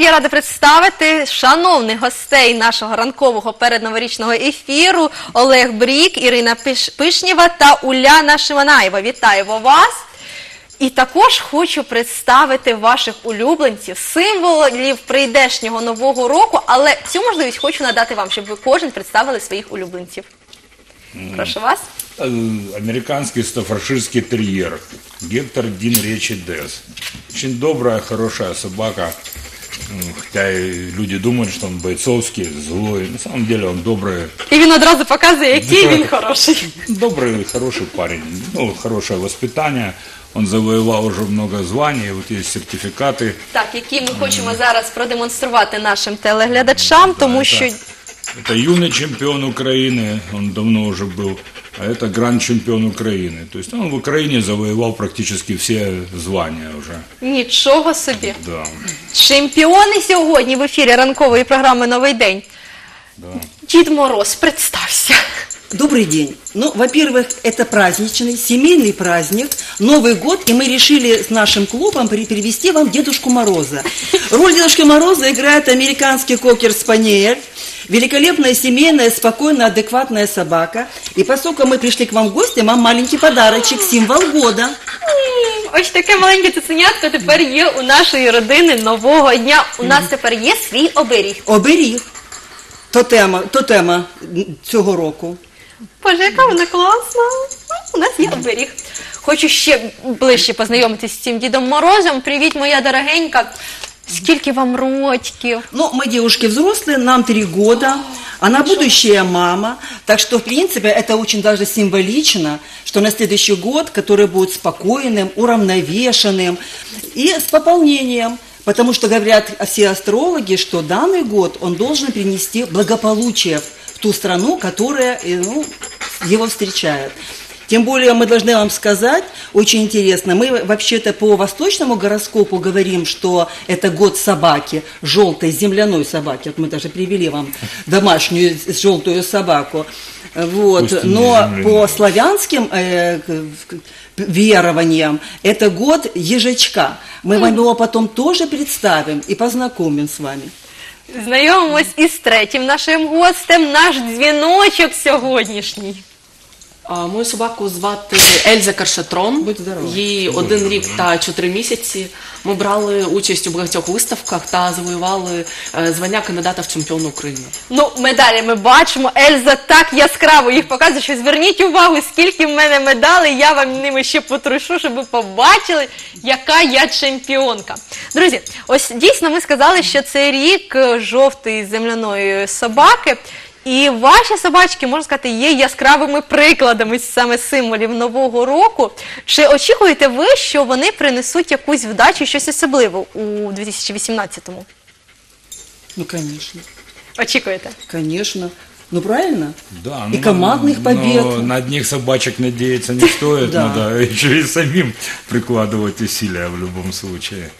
я рада представити шановних гостей нашого ранкового передноворічного ефіру Олег Брік, Ірина Пиш- Пишнєва та Уляна Шиманаєва. Вітаємо вас! І також хочу представити ваших улюбленців, символів прийдешнього нового року, але цю можливість хочу надати вам, щоб ви кожен представили своїх улюбленців. Прошу вас. Э, Американский стафаршистский терьер. Гектор Дин Речи Дес. Очень добрая, хорошая собака. М, Хотя и люди думают, что он бойцовский, злой. На самом деле он добрый, І він одразу показує, який він хороший. добрый, хороший парень. Ну, хорошее воспитание. Он завоевал уже много званий, вот есть сертификаты. Так, які ми хочемо зараз продемонструвати нашим телеглядачам, тому это- що Это юный чемпион Украины, он давно уже был, а это гранд-чемпион Украины. То есть он в Украине завоевал практически все звания уже. нічого собі. Да, Чемпіони сьогодні в ефірі ранкової програми Новий день. да. Дід Мороз, представся. Добрый день. Ну, во-первых, это праздничный, семейный праздник, Новый год, и мы решили с нашим клубом при- перевести вам Дедушку Мороза. Роль Дедушки Мороза играет американский кокер-спаниель, великолепная семейная, спокойная, адекватная собака. И поскольку мы пришли к вам в гости, вам маленький подарочек, символ года. Ось таке маленьке цуценятко тепер є у нашої родини нового дня. У нас тепер є свій оберіг. Оберіг. То тема, то тема цього року. Боже, яка вона класна. Ну, У нас є оберіг. Хочу ще ближче познайомитись з цим Дідом Морозом. Привіт, моя дорогенька. Скільки вам рочків? Ну, мы девушки взрослые, нам три года, она будущая мама, так что, в принципе, это очень даже символично, что на следующий год, который будет спокойным, уравновешенным и с пополнением. Потому что говорят все астрологи, что данный год он должен принести благополучие в ту страну, которая э, ну, его встречает. Тем более мы должны вам сказать, очень интересно, мы вообще-то по восточному гороскопу говорим, что это год собаки, желтой земляной собаки. Вот мы даже привели вам домашнюю желтую собаку. Вот. Пусть и не Но земляная. по славянским э, к- к- верованиям это год ежачка. Мы вам его потом тоже представим и познакомим с вами. Знайомимось із третім нашим гостем, наш дзвіночок сьогоднішній. А, Мою собаку звати Ельза Каршатрон. Будь здорова. Їй один рік та чотири місяці. Ми брали участь у багатьох виставках та завоювали е, звання кандидата в чемпіон України. Ну, медалі ми бачимо. Ельза так яскраво їх показує, що зверніть увагу, скільки в мене медалей, я вам ними ще потрушу, щоб ви побачили, яка я чемпіонка. Друзі, ось дійсно ми сказали, що це рік е, жовтої земляної собаки. І ваші собачки, можна сказати, є яскравими прикладами саме символів нового року. Чи очікуєте ви, що вони принесуть якусь вдачу, щось особливе у 2018-му? Ну, конечно. Очікуєте? Конечно. Ну, правильно? Да, И командных побед. Но на одних собачек надеяться не стоит, Да. надо еще и самим прикладывать усилия в любом случае.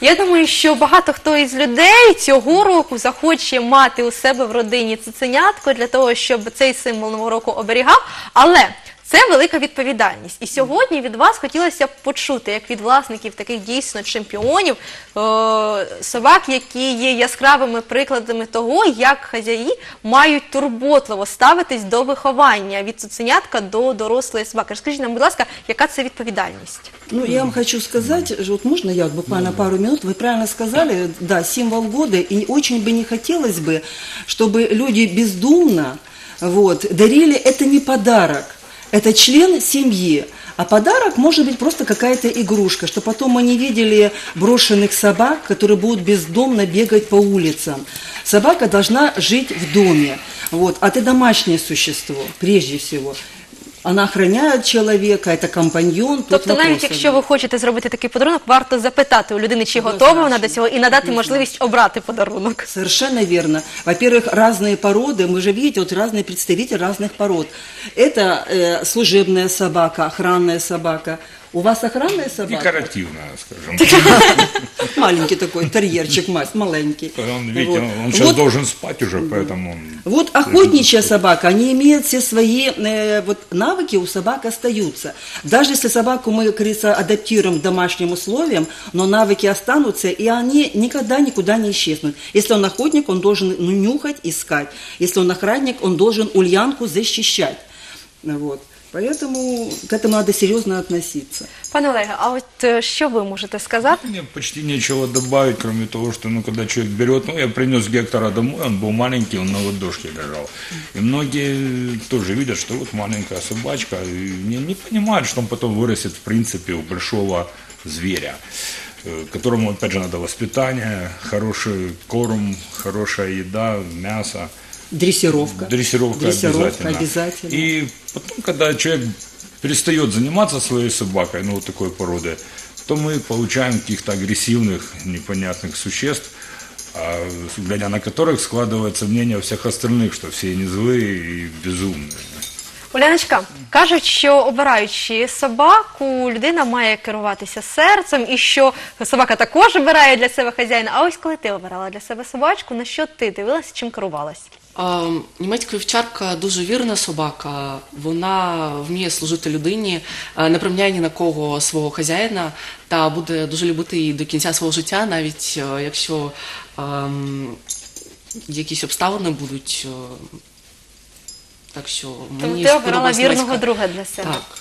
Я думаю, що багато хто із людей цього року захоче мати у себе в родині цуценятко для того, щоб цей символ нового року оберігав. Але це велика відповідальність. І сьогодні від вас хотілося б почути, як від власників таких дійсно чемпіонів, е, собак, які є яскравими прикладами того, як хазяї мають турботливо ставитись до виховання від цуценятка до дорослої собаки. Розкажіть нам, будь ласка, яка це відповідальність? Ну, я вам хочу сказать, вот можно я вот буквально пару минут, вы правильно сказали, да, символ года, и очень бы не хотелось бы, чтобы люди бездумно вот, дарили, это не подарок, это член семьи, а подарок может быть просто какая-то игрушка, что потом мы не видели брошенных собак, которые будут бездомно бегать по улицам. Собака должна жить в доме, вот, а это домашнее существо, прежде всего. Она охраняет человека, это компаньон. тут Тобто, навіть вопросов якщо нет. ви хочете зробити такий подарунок, варто запитати у людини, чи готова вона до цього, і надати можливість обрати подарунок. Совершенно верно. Во-первых, разные породы, мы же видите, вот разные представители разных пород. Это э, служебная собака, охранная собака, У вас охранная собака? Декоративная, скажем. Маленький такой терьерчик, маленький. Он, видите, Вот. он, сейчас Вот должен спать уже, поэтому он... Вот охотничья собака, они имеют все свои э, вот навыки у собак остаются. Даже если собаку мы, как говорится, адаптируем к домашним условиям, но навыки останутся, и они никогда никуда не исчезнут. Если он охотник, он должен ну, нюхать, искать. Если он охранник, он должен ульянку защищать. Вот. Поэтому к этому надо серьезно относиться. Пане Олеге, а от е, що ви можете сказати? Мне почти нечего добавить, кроме того, что, ну, когда человек берет, ну, я принес гектора домой, он был маленький, он на ладошке лежал. И многие тоже видят, что вот маленькая собачка, и не, не понимают, что он потом вырастет, в принципе, у большого зверя, э, которому, опять же, надо воспитание, хороший корм, хорошая еда, мясо. Дрессировка. Дрессировка, Дрессировка обязательно. обязательно. И потом, когда человек перестает заниматься своей собакой, ну вот такой породы, то мы получаем каких-то агрессивных, непонятных существ, а, глядя на которых складывается мнение всех остальных, что все они злые и безумные. Уляночка, кажуть, що обираючи собаку, людина має керуватися серцем, і що собака також обирає для себе хазяїна. А ось коли ти обирала для себе собачку, на що ти дивилася, чим керувалась? Німецька вівчарка дуже вірна собака. Вона вміє служити людині, е, не приміняє ні на кого свого хазяїна та буде дуже любити її до кінця свого життя, навіть е, якщо ем, якісь обставини будуть. е, Так що мені ти обирала сподобалась вірного друга для себе. Так.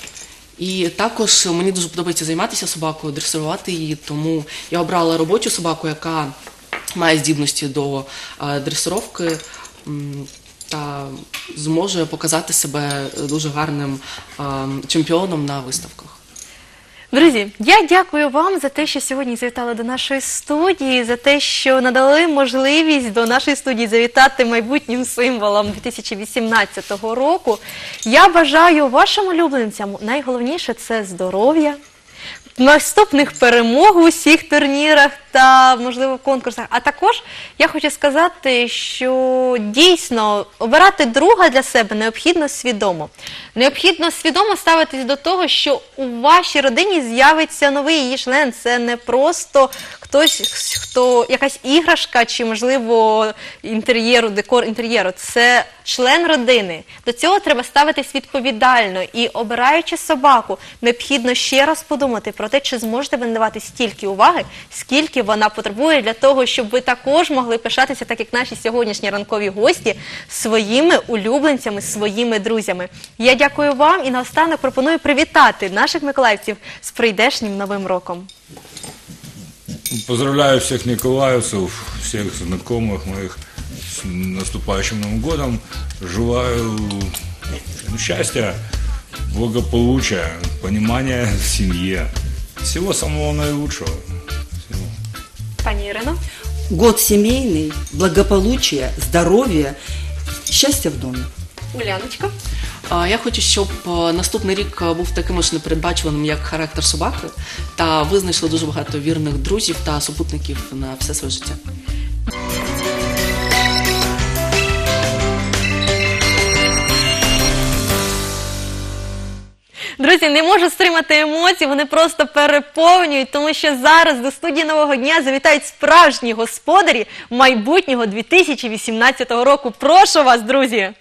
І також мені дуже подобається займатися собакою, дресирувати її, тому я обрала робочу собаку, яка має здібності до дресировки та зможе показати себе дуже гарним чемпіоном на виставках. Друзі, я дякую вам за те, що сьогодні завітали до нашої студії, за те, що надали можливість до нашої студії завітати майбутнім символом 2018 року. Я бажаю вашим улюбленцям найголовніше це здоров'я. Наступних перемог у всіх турнірах та, можливо, конкурсах. А також я хочу сказати, що дійсно обирати друга для себе необхідно свідомо. Необхідно свідомо ставитись до того, що у вашій родині з'явиться новий її член. Це не просто хтось, хто якась іграшка чи, можливо, інтер'єру, декор інтер'єру. Це член родини. До цього треба ставитись відповідально і обираючи собаку, необхідно ще раз подумати про те, чи зможете ви надавати стільки уваги, скільки вона потребує для того, щоб ви також могли пишатися, так як наші сьогоднішні ранкові гості, своїми улюбленцями, своїми друзями. Я дякую вам і наостанок пропоную привітати наших миколаївців з прийдешнім новим роком. Поздравляю всех николаевцев, всех знакомых моих с наступающим Новым годом. Желаю ну, счастья, благополучия, понимания в семье. Всего самого наилучшего. Всего. Пані Ірино. Год семейный, благополучия, здоровья, счастья в доме. Уляночка. Я хочу, щоб е, наступний рік е, був таким ж непередбачуваним, як характер собаки, та ви знайшли дуже багато вірних друзів та супутників на все своє життя. Друзі, не можу стримати емоцій, вони просто переповнюють, тому що зараз до студії нового дня завітають справжні господарі майбутнього 2018 року. Прошу вас, друзі!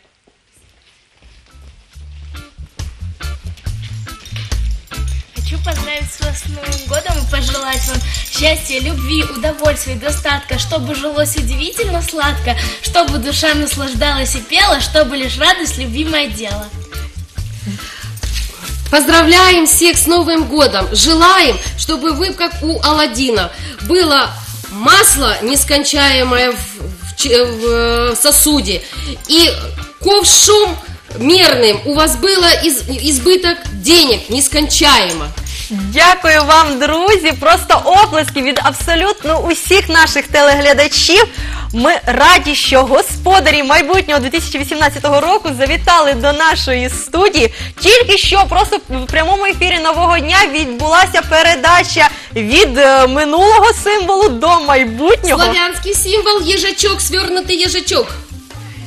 Вас Новым годом и пожелать вам счастья, любви, удовольствия, достатка, чтобы жилось удивительно сладко, чтобы душа наслаждалась и пела, чтобы лишь радость любимое дело. Поздравляем всех с Новым годом! Желаем, чтобы вы, как у Алладина, было масло нескончаемое в, в че- в, э, сосуде и ковшом мерным у вас было из- избыток денег нескончаемо. Дякую вам, друзі! Просто оплески від абсолютно усіх наших телеглядачів. Ми раді, що господарі майбутнього 2018 року завітали до нашої студії. Тільки що просто в прямому ефірі нового дня відбулася передача від е, минулого символу до майбутнього. Славянский символ ежачок, свернутый ежачок.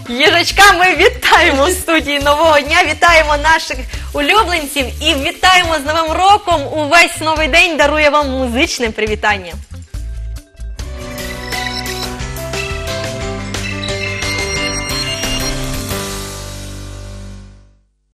Їжачка ми вітаємо в студії нового дня. Вітаємо наших улюбленців і вітаємо з Новим роком. Увесь новий день дарує вам музичне привітання.